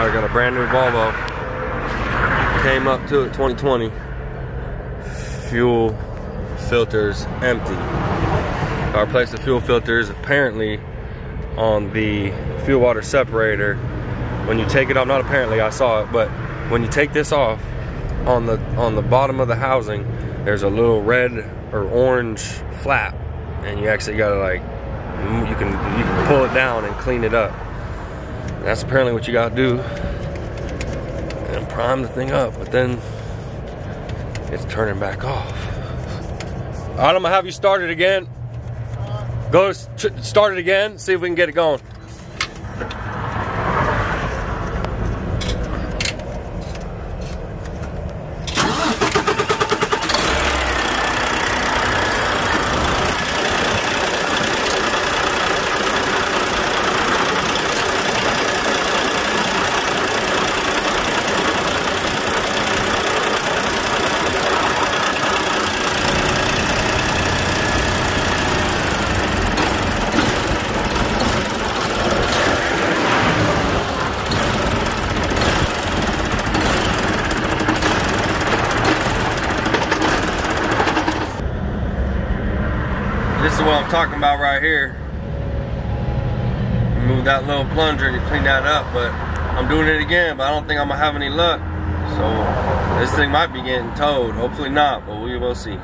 I got a brand new Volvo. Came up to it 2020. Fuel filters empty. I replaced the fuel filters apparently on the fuel water separator. When you take it off, not apparently, I saw it, but when you take this off, on the on the bottom of the housing, there's a little red or orange flap, and you actually gotta like you can you can pull it down and clean it up. That's apparently what you gotta do. And prime the thing up, but then it's turning back off. All right, I'm gonna have you start it again. Go start it again, see if we can get it going. This is what I'm talking about right here. Move that little plunger you clean that up, but I'm doing it again, but I don't think I'm gonna have any luck. So this thing might be getting towed. Hopefully not, but we will see.